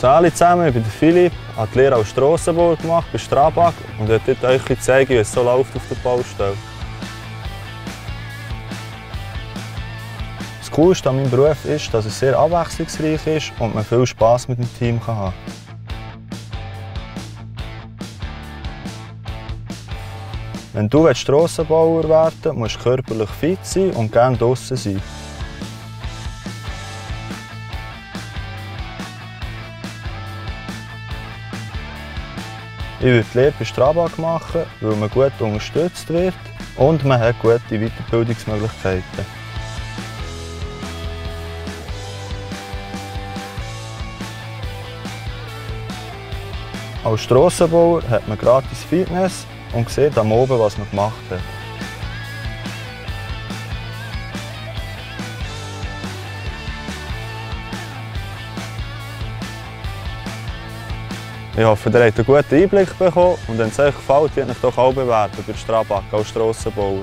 Sali zusammen, ich bin Philipp, habe die Lehre als Strassenbauer gemacht bei Strabag und möchte euch zeigen, wie es so läuft auf der Baustelle. Das Coolste an meinem Beruf ist, dass es sehr abwechslungsreich ist und man viel Spass mit dem Team haben kann. Wenn du Strassenbauer werden willst, musst du körperlich fit sein und gerne draußen sein. Ich würde die Lehre bei Strabag machen, weil man gut unterstützt wird und man hat gute Weiterbildungsmöglichkeiten. Als Strassenbauer hat man gratis Fitness und sieht am Oben, was man gemacht hat. Ich hoffe, ihr habt einen guten Einblick bekommen und wenn es euch gefällt, ihr euch doch auch bewerben bei Strabag als Strassenbauer.